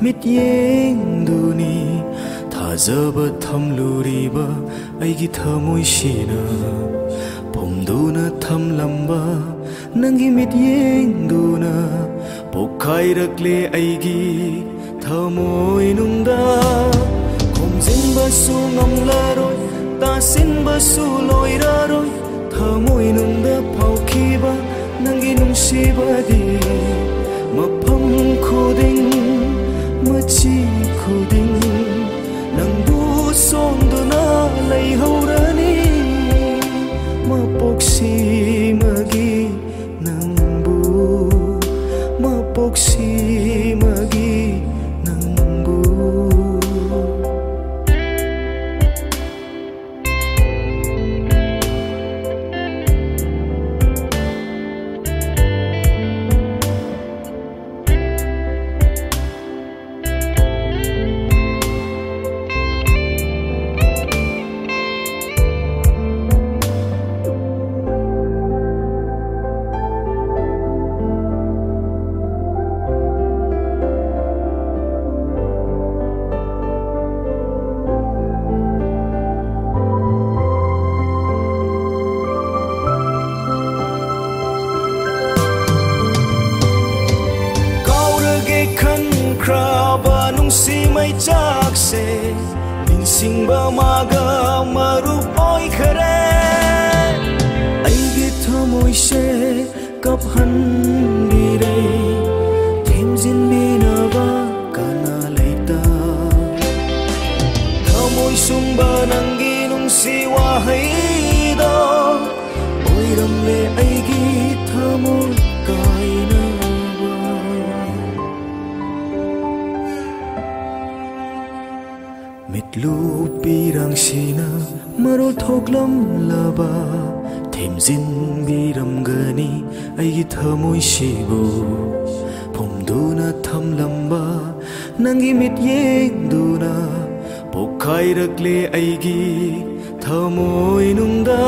mít yeng du ni, thả giờ bơ thầm lù đi bơ ai ghi thơ mùi xì nơ. Bom du nơ thầm lầm bơ, nâng ghi mít yeng du nơ. Bộ khai rắc lê ai ghi thơ mùi nung đa không dính bơ su ngầm lơ rồi ta xin bơ su lôi ra rồi thơ mùi nung đa phao khi bơ, nâng ghi nung xì bơ đi. Mà phong khu đinh Moksi magi. సింబమాగా మరుపోయి ఖరే అయ్యి థమోయిసే కప్హంగిరే థెమ్జిన్ బీనవా కానా లైతా థమోయి సుంబ నంగి నుంసి వాహైదో ఓయిరమ్లే అయ్యి mitlu pirang sina marul thoklam laba. Thêm zin bi ram gani, ai thamoi shibu phom duna tham lamba nangi mit yek duna pokhai rakle ai gi thamoi nungda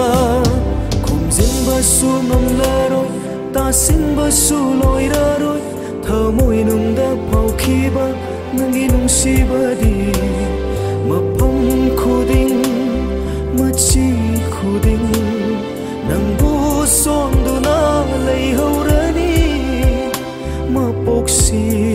khom zin ba su ngam laroi ta sin ba su loi ra roi. Thamoi nungda phau khi ba nangi nung si ba di mapung khuding machi khuding nang bu son du na lei ho rani mapok si